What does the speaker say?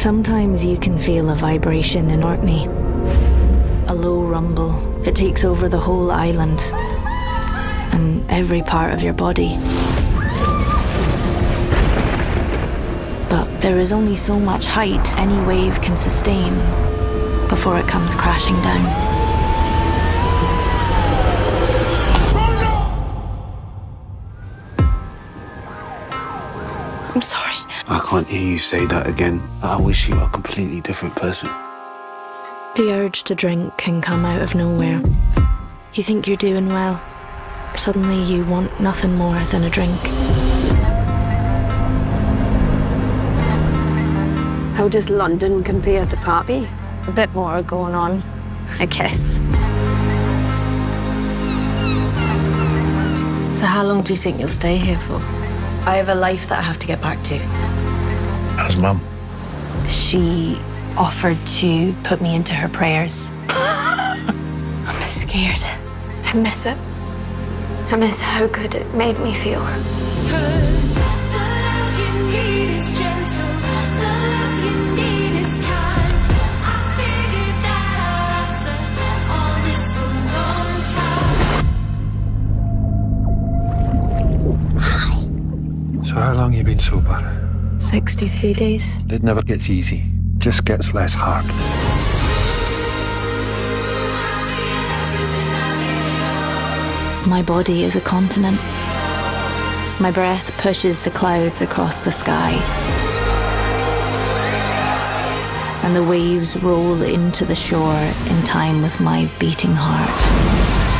Sometimes you can feel a vibration in Orkney. A low rumble. It takes over the whole island and every part of your body. But there is only so much height any wave can sustain before it comes crashing down. I'm sorry. I can't hear you say that again. I wish you were a completely different person. The urge to drink can come out of nowhere. You think you're doing well. Suddenly you want nothing more than a drink. How does London compare to Papay? A bit more going on, I guess. So how long do you think you'll stay here for? I have a life that I have to get back to. How's mum? She offered to put me into her prayers. I'm scared. I miss it. I miss how good it made me feel. So how long you been sober? 63 days. It never gets easy. Just gets less hard. My body is a continent. My breath pushes the clouds across the sky. And the waves roll into the shore in time with my beating heart.